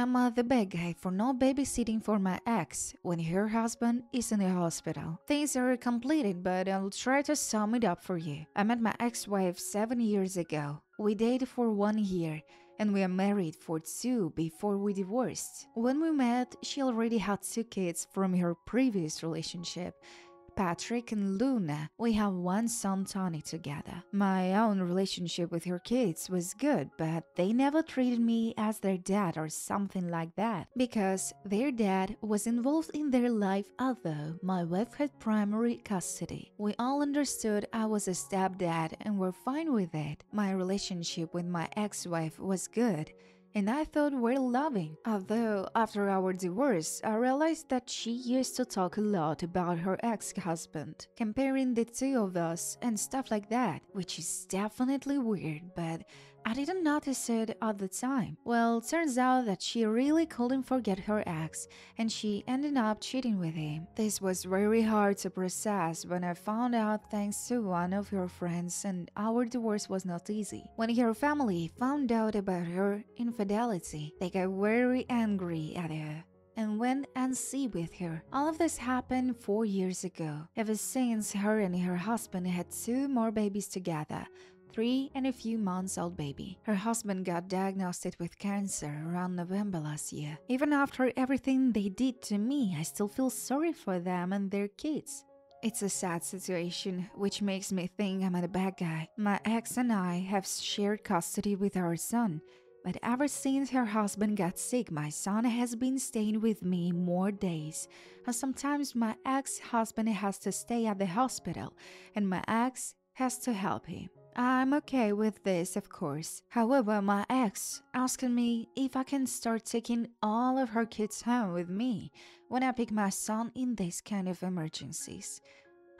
Emma uh, the bad guy for not babysitting for my ex when her husband is in the hospital. Things are completed, but I'll try to sum it up for you. I met my ex-wife seven years ago. We dated for one year and we are married for two before we divorced. When we met, she already had two kids from her previous relationship. Patrick and Luna. We have one son, Tony, together. My own relationship with her kids was good, but they never treated me as their dad or something like that because their dad was involved in their life, although my wife had primary custody. We all understood I was a stepdad and were fine with it. My relationship with my ex wife was good and I thought we're loving. Although, after our divorce, I realized that she used to talk a lot about her ex husband, comparing the two of us and stuff like that, which is definitely weird, but I didn't notice it at the time. Well, turns out that she really couldn't forget her ex and she ended up cheating with him. This was very hard to process when I found out thanks to one of her friends and our divorce was not easy. When her family found out about her infidelity, they got very angry at her and went and see with her. All of this happened four years ago. Ever since her and her husband had two more babies together, three and a few months old baby. Her husband got diagnosed with cancer around November last year. Even after everything they did to me, I still feel sorry for them and their kids. It's a sad situation, which makes me think I'm a bad guy. My ex and I have shared custody with our son, but ever since her husband got sick, my son has been staying with me more days. And sometimes my ex husband has to stay at the hospital, and my ex has to help him. I'm okay with this, of course. However, my ex asked me if I can start taking all of her kids home with me when I pick my son in these kind of emergencies.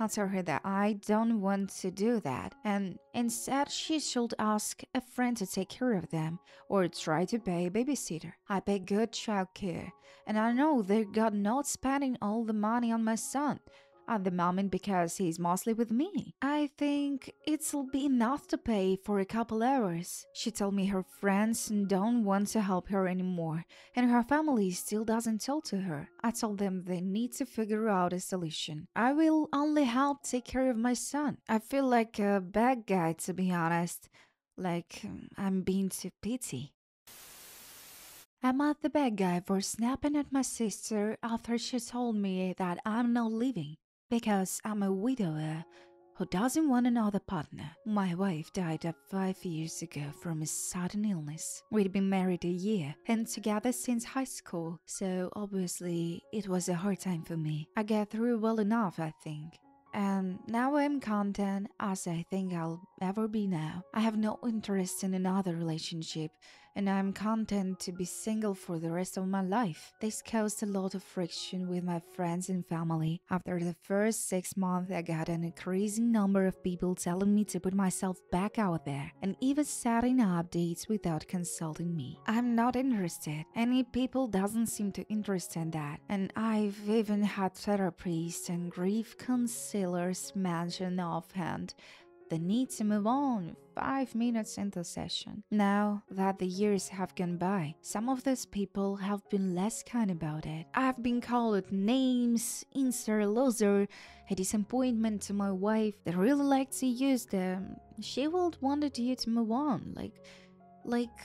I told her that I don't want to do that, and instead she should ask a friend to take care of them or try to pay a babysitter. I pay good childcare, and I know they got not spending all the money on my son at the moment because he's mostly with me. I think it'll be enough to pay for a couple hours. She told me her friends don't want to help her anymore and her family still doesn't talk to her. I told them they need to figure out a solution. I will only help take care of my son. I feel like a bad guy to be honest. Like mm, I'm being too pity. I'm not the bad guy for snapping at my sister after she told me that I'm not leaving because I'm a widower who doesn't want another partner. My wife died five years ago from a sudden illness. We'd been married a year and together since high school, so obviously it was a hard time for me. I got through well enough, I think. And now I'm content as I think I'll ever be now. I have no interest in another relationship and I'm content to be single for the rest of my life. This caused a lot of friction with my friends and family. After the first six months, I got an increasing number of people telling me to put myself back out there and even setting up dates without consulting me. I'm not interested. Any people doesn't seem to interest in that. And I've even had therapists and grief counselors mention offhand the need to move on five minutes into session. Now that the years have gone by, some of those people have been less kind about it. I've been called names, insert loser, a disappointment to my wife that really like to use them. She would wanted you to move on, like, like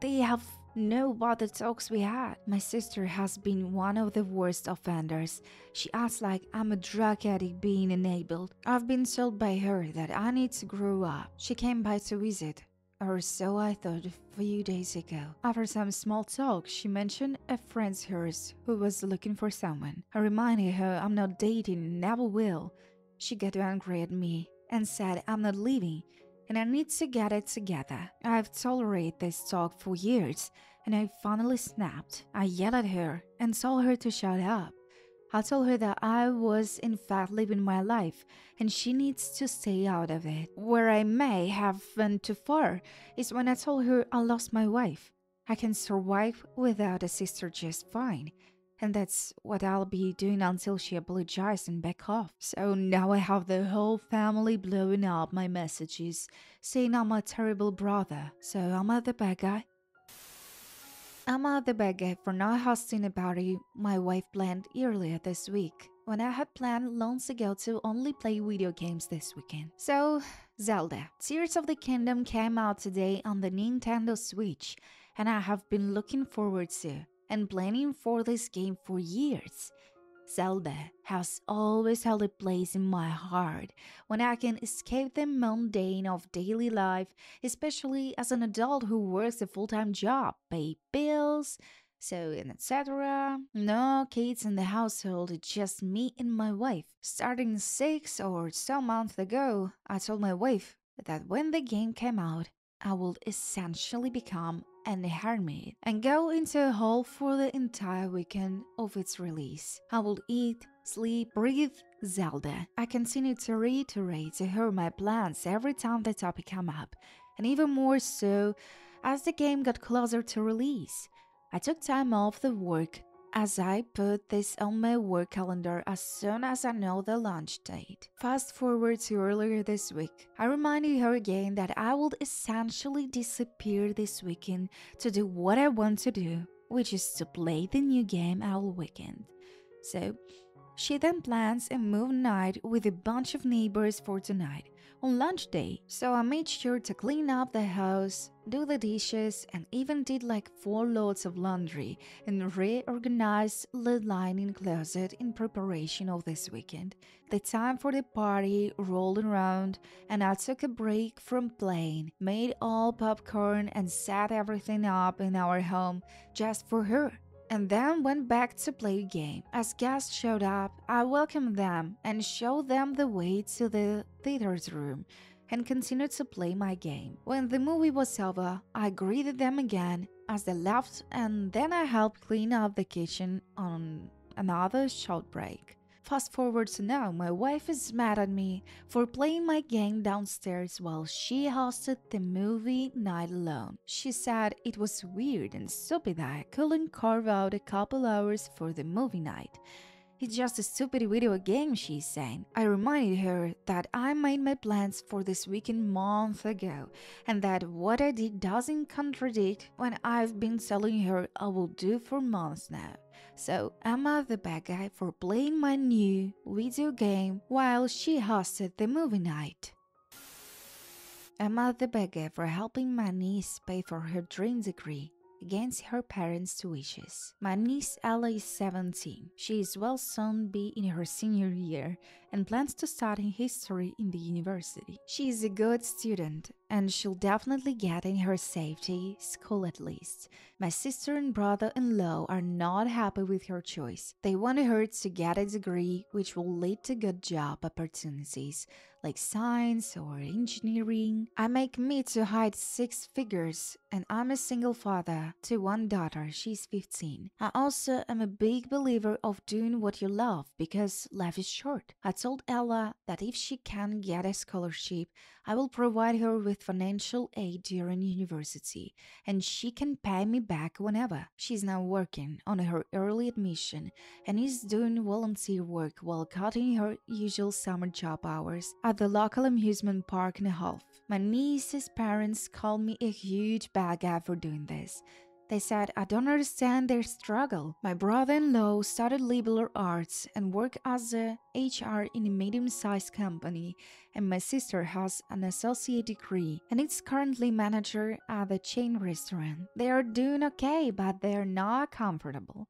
they have know about the talks we had. My sister has been one of the worst offenders. She acts like I'm a drug addict being enabled. I've been told by her that I need to grow up. She came by to visit, or so I thought a few days ago. After some small talk, she mentioned a friend of hers who was looking for someone. I reminded her I'm not dating, never will. She got angry at me and said I'm not leaving and I need to get it together. I've tolerated this talk for years, and I finally snapped. I yelled at her and told her to shut up. I told her that I was in fact living my life and she needs to stay out of it. Where I may have went too far is when I told her I lost my wife. I can survive without a sister just fine. And that's what I'll be doing until she apologizes and back off. So now I have the whole family blowing up my messages, saying I'm a terrible brother. So am I the bad guy? I'm at the bad guy for not hosting a party my wife planned earlier this week when I had planned months ago to only play video games this weekend. So, Zelda Tears of the Kingdom came out today on the Nintendo Switch, and I have been looking forward to and planning for this game for years. Zelda has always held a place in my heart when I can escape the mundane of daily life, especially as an adult who works a full time job, pay bills, so and etc. No kids in the household, just me and my wife. Starting six or so months ago, I told my wife that when the game came out, I would essentially become an hermit and go into a hole for the entire weekend of its release. I will eat, sleep, breathe Zelda. I continue to reiterate to her my plans every time the topic came up, and even more so as the game got closer to release. I took time off the work as I put this on my work calendar as soon as I know the launch date. Fast forward to earlier this week, I reminded her again that I would essentially disappear this weekend to do what I want to do, which is to play the new game all weekend. So, she then plans a move night with a bunch of neighbors for tonight on lunch day, so I made sure to clean up the house, do the dishes, and even did like four loads of laundry and reorganized the linen closet in preparation of this weekend. The time for the party rolled around, and I took a break from playing, made all popcorn, and set everything up in our home just for her and then went back to play a game. As guests showed up, I welcomed them and showed them the way to the theater's room and continued to play my game. When the movie was over, I greeted them again as they left and then I helped clean up the kitchen on another short break. Fast forward to now, my wife is mad at me for playing my game downstairs while she hosted the movie night alone. She said it was weird and stupid that I couldn't carve out a couple hours for the movie night. It's just a stupid video game, she's saying. I reminded her that I made my plans for this weekend months ago, and that what I did doesn't contradict what I've been telling her I will do for months now. So am Emma the bad guy for playing my new video game while she hosted the movie night. Am Emma the bad guy for helping my niece pay for her dream degree against her parents' wishes. My niece Ella is 17. She is will soon be in her senior year and plans to study history in the university. She is a good student and she'll definitely get in her safety school at least. My sister and brother in law are not happy with her choice. They want her to get a degree which will lead to good job opportunities like science or engineering. I make mid to high six figures and I'm a single father to one daughter, she's 15. I also am a big believer of doing what you love because life is short. I told Ella that if she can get a scholarship, I will provide her with financial aid during university and she can pay me back whenever. She's now working on her early admission and is doing volunteer work while cutting her usual summer job hours at the local amusement park in half. My niece's parents called me a huge bad guy for doing this. They said, I don't understand their struggle. My brother in law studied liberal arts and worked as a HR in a medium sized company, and my sister has an associate degree and is currently manager at a chain restaurant. They are doing okay, but they're not comfortable.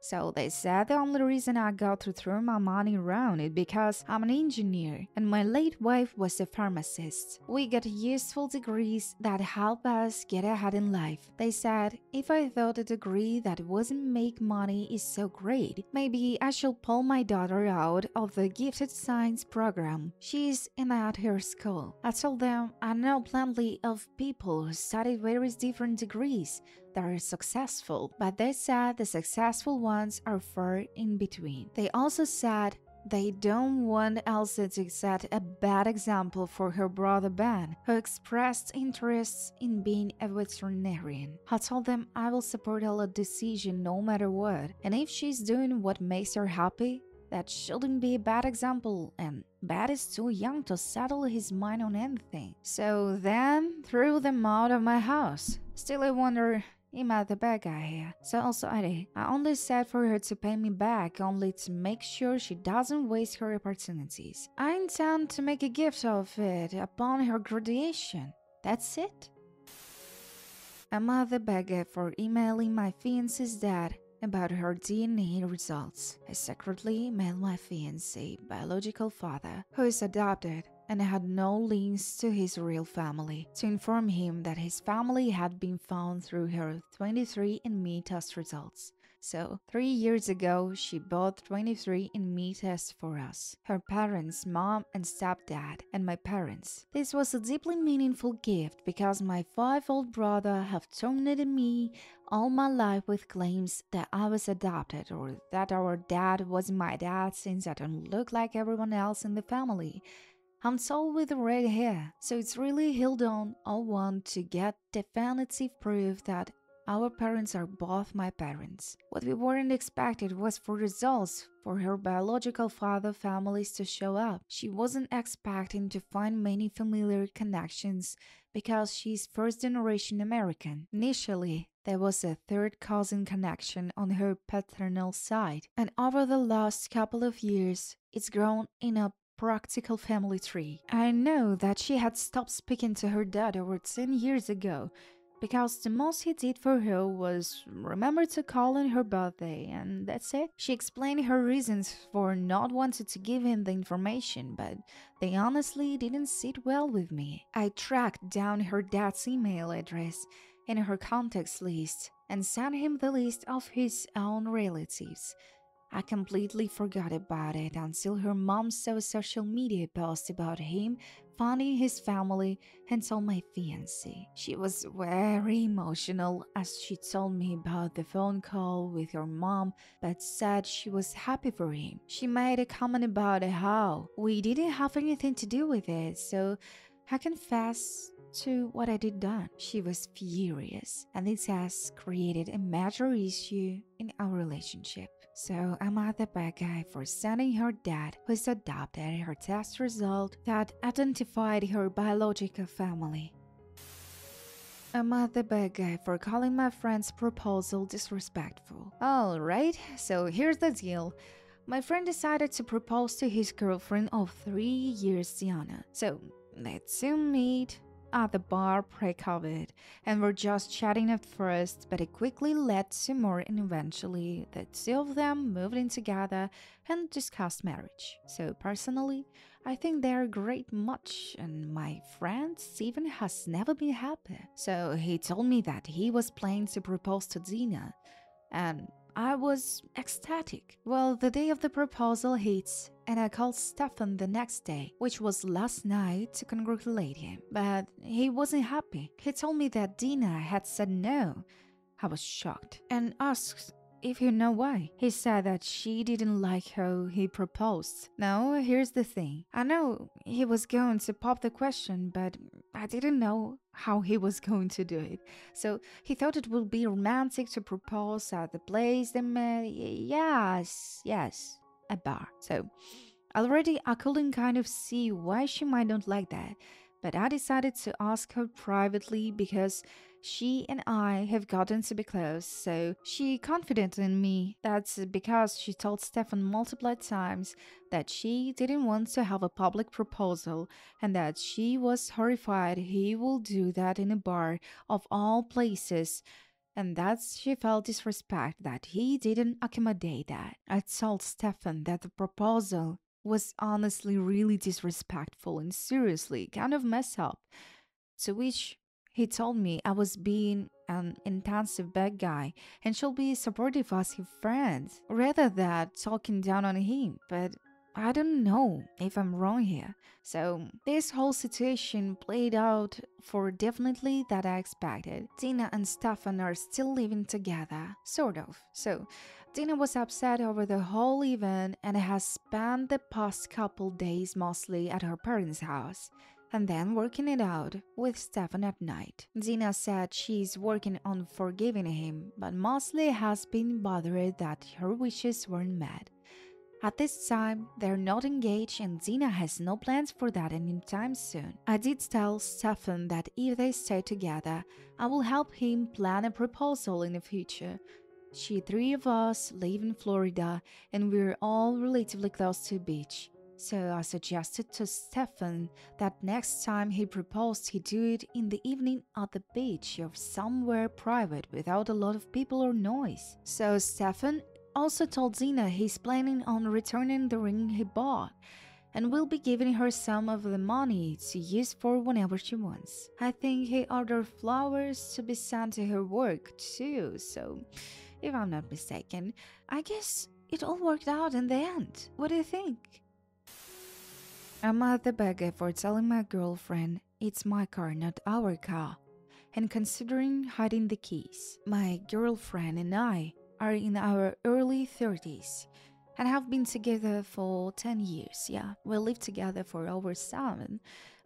So they said the only reason I got to throw my money around is because I'm an engineer and my late wife was a pharmacist. We got useful degrees that help us get ahead in life. They said if I thought a degree that wasn't make money is so great, maybe I should pull my daughter out of the gifted science program. She's in at her school. I told them I know plenty of people who studied various different degrees that are successful, but they said the successful ones are far in between. They also said they don't want Elsa to set a bad example for her brother Ben, who expressed interests in being a veterinarian. I told them I will support Ella's decision no matter what, and if she's doing what makes her happy, that shouldn't be a bad example, and Ben is too young to settle his mind on anything. So then, threw them out of my house. Still, I wonder I'm the bad guy here. So sorry. I only said for her to pay me back, only to make sure she doesn't waste her opportunities. I intend to make a gift of it upon her graduation. That's it. I'm at the beggar for emailing my fiance's dad about her DNA results. I secretly emailed my fiancé biological father, who is adopted and had no links to his real family, to inform him that his family had been found through her 23andMe test results. So, three years ago, she bought 23andMe tests for us her parents, mom and stepdad, and my parents. This was a deeply meaningful gift because my five-old brother have tormented me all my life with claims that I was adopted or that our dad wasn't my dad since I don't look like everyone else in the family. I'm tall with red hair, so it's really Hildon I want to get definitive proof that our parents are both my parents. What we weren't expected was for results for her biological father families to show up. She wasn't expecting to find many familiar connections because she's first generation American. Initially, there was a third cousin connection on her paternal side, and over the last couple of years, it's grown in a practical family tree. I know that she had stopped speaking to her dad over 10 years ago because the most he did for her was remember to call on her birthday and that's it. She explained her reasons for not wanting to give him the information, but they honestly didn't sit well with me. I tracked down her dad's email address in her contacts list and sent him the list of his own relatives. I completely forgot about it until her mom saw a social media post about him finding his family and told my fiancé. She was very emotional as she told me about the phone call with her mom, but said she was happy for him. She made a comment about how we didn't have anything to do with it, so I confess to what I did done. She was furious, and this has created a major issue in our relationship. So I'm at the bad guy for sending her dad, who's adopted, her test result that identified her biological family. I'm at the bad guy for calling my friend's proposal disrespectful. Alright, so here's the deal. My friend decided to propose to his girlfriend of three years, Diana. So let's soon meet, at the bar pre COVID and were just chatting at first, but it quickly led to more, and eventually the two of them moved in together and discussed marriage. So, personally, I think they're a great match, and my friend Steven has never been happy. So, he told me that he was planning to propose to Dina, and I was ecstatic. Well, the day of the proposal hits, and I called Stefan the next day, which was last night, to congratulate him. But he wasn't happy. He told me that Dina had said no. I was shocked and asked if you know why. He said that she didn't like how he proposed. Now, here's the thing. I know he was going to pop the question, but I didn't know how he was going to do it. So he thought it would be romantic to propose at the place they met. Yes, yes, a bar. So already I couldn't kind of see why she might not like that. But I decided to ask her privately because she and I have gotten to be close, so she confided in me. That's because she told Stefan multiple times that she didn't want to have a public proposal and that she was horrified he will do that in a bar of all places and that she felt disrespect that he didn't accommodate that. I told Stefan that the proposal was honestly really disrespectful and seriously kind of messed up. To which he told me I was being an intensive bad guy and should be supportive as his friend rather than talking down on him. But I don't know if I'm wrong here. So this whole situation played out for definitely that I expected. Dina and Stefan are still living together, sort of. So Dina was upset over the whole event and has spent the past couple days mostly at her parents' house and then working it out with Stefan at night. Zina said she's working on forgiving him, but mostly has been bothered that her wishes weren't met. At this time, they're not engaged and Zina has no plans for that anytime soon. I did tell Stefan that if they stay together, I will help him plan a proposal in the future. She three of us live in Florida and we're all relatively close to beach. So I suggested to Stefan that next time he proposed he do it in the evening at the beach or somewhere private without a lot of people or noise. So Stefan also told Zina he's planning on returning the ring he bought and will be giving her some of the money to use for whenever she wants. I think he ordered flowers to be sent to her work too, so if I'm not mistaken, I guess it all worked out in the end. What do you think? I'm at the beggar for telling my girlfriend it's my car, not our car, and considering hiding the keys. My girlfriend and I are in our early 30s and have been together for 10 years. Yeah, we lived together for over 7,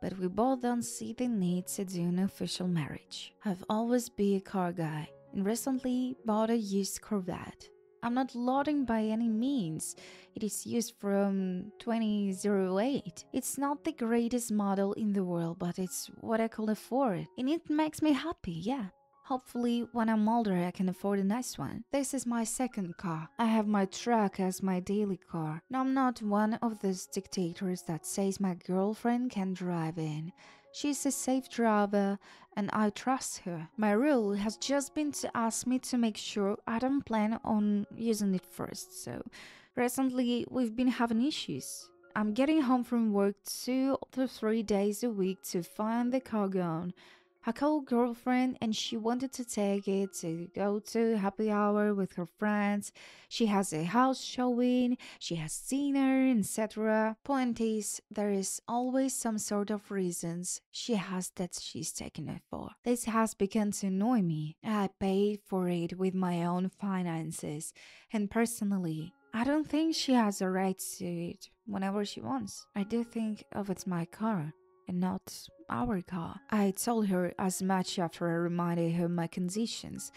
but we both don't see the need to do an official marriage. I've always been a car guy and recently bought a used Corvette. I'm not lauding by any means. It is used from 2008. It's not the greatest model in the world, but it's what I could afford. And it makes me happy, yeah. Hopefully, when I'm older, I can afford a nice one. This is my second car. I have my truck as my daily car. Now, I'm not one of those dictators that says my girlfriend can drive in. She's a safe driver and I trust her. My rule has just been to ask me to make sure I don't plan on using it first, so recently we've been having issues. I'm getting home from work two to three days a week to find the car gone. I called girlfriend and she wanted to take it to go to happy hour with her friends. She has a house showing, she has dinner, etc. Point is, there is always some sort of reasons she has that she's taking it for. This has begun to annoy me. I paid for it with my own finances, and personally, I don't think she has a right to it whenever she wants. I do think of it's my car and not our car. I told her as much after I reminded her my conditions,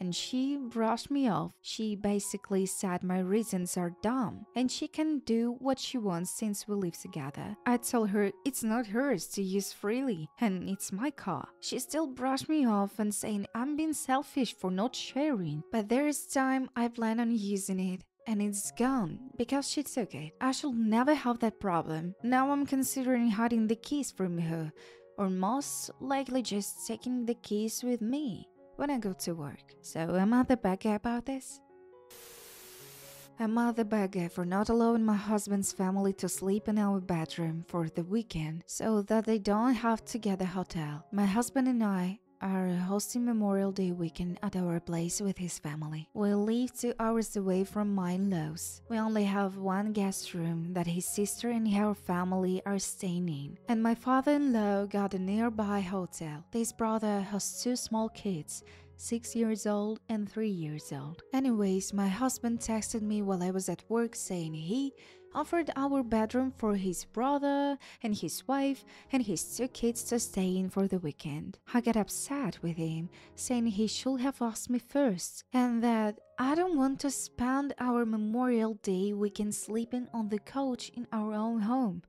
and she brushed me off. She basically said my reasons are dumb and she can do what she wants since we live together. I told her it's not hers to use freely and it's my car. She still brushed me off and saying I'm being selfish for not sharing, but there is time I plan on using it and it's gone because she took it. I shall never have that problem. Now I'm considering hiding the keys from her, or most likely just taking the keys with me when I go to work. So am I the bad guy about this? Am I the bad guy for not allowing my husband's family to sleep in our bedroom for the weekend so that they don't have to get a hotel? My husband and I are hosting Memorial Day weekend at our place with his family. We live two hours away from my in-laws. We only have one guest room that his sister and her family are staying in. And my father-in-law got a nearby hotel. This brother has two small kids 6 years old and 3 years old. Anyways, my husband texted me while I was at work saying he offered our bedroom for his brother and his wife and his two kids to stay in for the weekend. I got upset with him, saying he should have asked me first, and that I don't want to spend our Memorial Day weekend sleeping on the couch in our own home.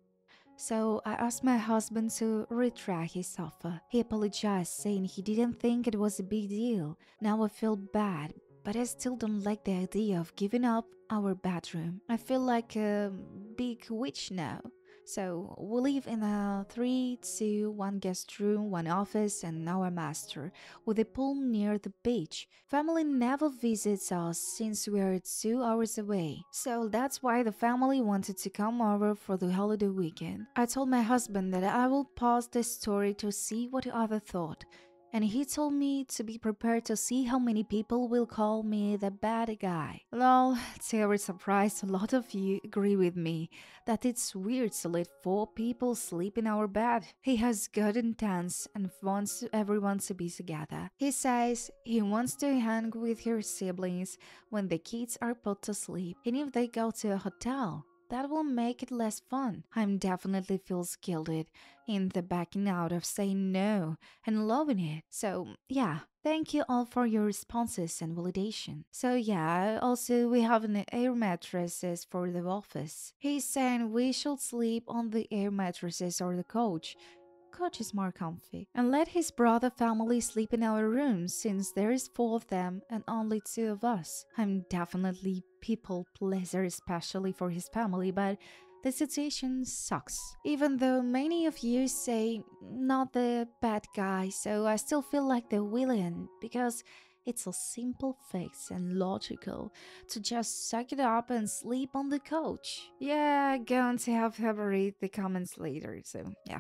So I asked my husband to retract his offer. He apologized, saying he didn't think it was a big deal. Now I feel bad but I still don't like the idea of giving up our bedroom. I feel like a big witch now. So we live in a 3 2 1 guest room, one office, and our master, with a pool near the beach. Family never visits us since we are 2 hours away. So that's why the family wanted to come over for the holiday weekend. I told my husband that I will pause the story to see what the other thought and he told me to be prepared to see how many people will call me the bad guy. Lol, to our surprise, a lot of you agree with me that it's weird to let four people sleep in our bed. He has good intents and wants everyone to be together. He says he wants to hang with his siblings when the kids are put to sleep, and if they go to a hotel, that will make it less fun. I'm definitely feel skilled in the backing out of saying no and loving it. So, yeah, Thank you all for your responses and validation. So yeah, also we have an air mattresses for the office. He's saying we should sleep on the air mattresses or the couch. Couch is more comfy. And let his brother family sleep in our rooms since there is four of them and only two of us. I'm definitely people pleaser especially for his family, but the situation sucks. Even though many of you say not the bad guy, so I still feel like the villain because it's a simple fix and logical to just suck it up and sleep on the couch. Yeah, going to have to read the comments later, so yeah.